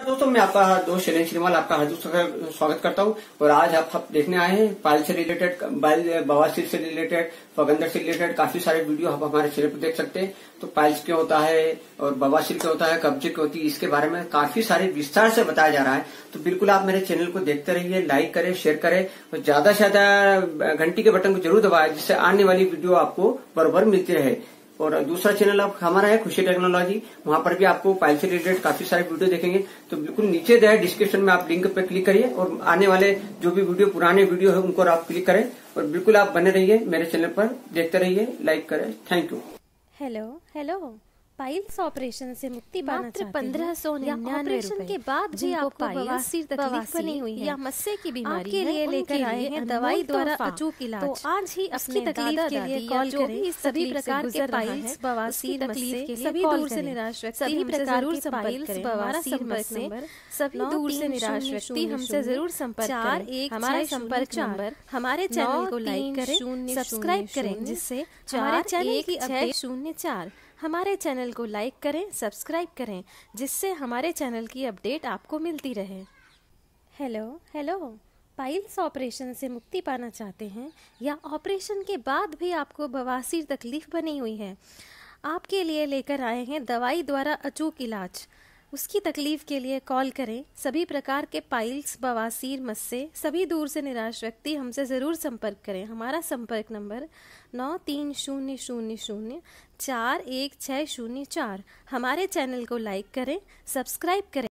दोस्तों मैं आपका दोस्त शैलेन श्रीमाल आपका हार्दिक स्वागत करता हूँ। और आज आप, आप देखने आए हैं पायल से रिलेटेड बाल बवासीर से रिलेटेड फगंदर से रिलेटेड काफ़ी सारे वीडियो आप हमारे चैनल पर देख सकते हैं। तो पाइल्स क्या होता है और बवासीर क्या होता है कब्जे क्या होती है इसके बारे में काफ़ी सारे विस्तार से बताया जा रहा है। तो बिल्कुल आप मेरे चैनल को देखते रहिए लाइक करें शेयर करें और ज़्यादा से ज़्यादा घंटी के बटन को ज़रूर दबाएँ जिससे आने वाली वीडियो आपको बरबर मिलती रहे। और दूसरा चैनल आप, हमारा है खुशी टेक्नोलॉजी वहाँ पर भी आपको फ़ाइल से रिलेटेड काफ़ी सारे वीडियो देखेंगे। तो बिल्कुल नीचे दे डिस्क्रिप्शन में आप लिंक पर क्लिक करिए और आने वाले जो भी वीडियो पुराने वीडियो है, उनको आप क्लिक करें। और बिल्कुल आप बने रहिए मेरे चैनल पर, देखते रहिए लाइक करें। Thank you hello hello piles operation से मुक्ति पाना चाहते पंद्रह सौ ऑपरेशन के बाद भी आपको बवासीर तकलीफ़ बनी हुई है। या मस्से की बीमारी के लिए लेकर आए हैं दवाई द्वारा अचूक इलाज। तो आज ही अपने तकलीफ़ के लिए कॉल जो करें भी सभी प्रकार के पाइल्स बवासीर तकलीफ़ के सभी दूर से निराश व्यक्ति सभी प्रकार के पाइल्स, बवासीर नंबर सभी दूर से निराश व्यक्ति हमसे ज़रूर संपर्क चार एक हमारे संपर्क नंबर हमारे चैनल को लाइक करें सब्सक्राइब करें जिससे हमारे चैनल की अपडेट शून्य चार हमारे चैनल को लाइक करें, सब्सक्राइब करें, जिससे हमारे चैनल की अपडेट आपको मिलती रहे। Hello hello. पाइल्स ऑपरेशन से मुक्ति पाना चाहते हैं या ऑपरेशन के बाद भी आपको बवासीर तकलीफ़ बनी हुई है? आपके लिए लेकर आए हैं दवाई द्वारा अचूक इलाज। उसकी तकलीफ़ के लिए कॉल करें। सभी प्रकार के पाइल्स, बवासीर, मस्से, सभी दूर से निराश व्यक्ति हमसे ज़रूर संपर्क करें। हमारा संपर्क नंबर नौ तीन शून्य शून्य शून्य चार एक छः शून्य चार। हमारे चैनल को लाइक करें, सब्सक्राइब करें।